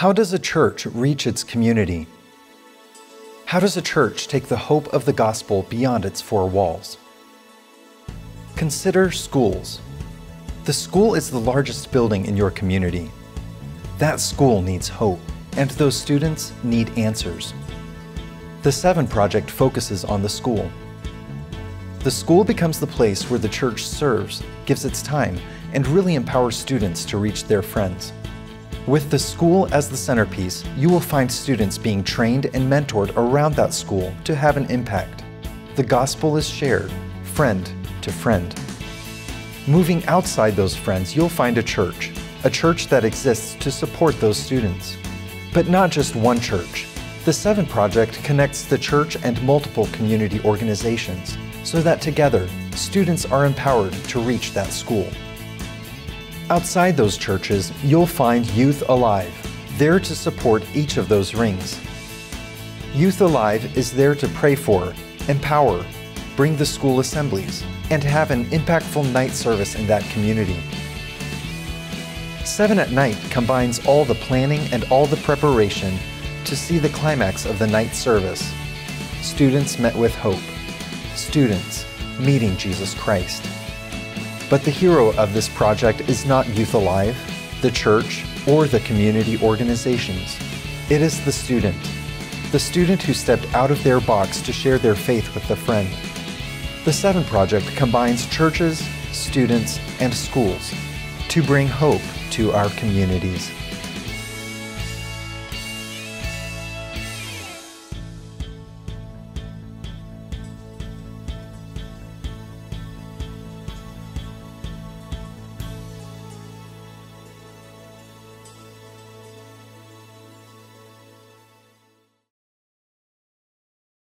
How does a church reach its community? How does a church take the hope of the gospel beyond its four walls? Consider schools. The school is the largest building in your community. That school needs hope, and those students need answers. The Seven Project focuses on the school. The school becomes the place where the church serves, gives its time, and really empowers students to reach their friends. With the school as the centerpiece, you will find students being trained and mentored around that school to have an impact. The gospel is shared, friend to friend. Moving outside those friends, you'll find a church, a church that exists to support those students. But not just one church. The Seven Project connects the church and multiple community organizations so that together, students are empowered to reach that school. Outside those churches, you'll find Youth Alive, there to support each of those rings. Youth Alive is there to pray for, empower, bring the school assemblies, and have an impactful night service in that community. Seven at Night combines all the planning and all the preparation to see the climax of the night service. Students met with hope. Students meeting Jesus Christ. But the hero of this project is not Youth Alive, the church, or the community organizations. It is the student. The student who stepped out of their box to share their faith with a friend. The Seven Project combines churches, students, and schools to bring hope to our communities.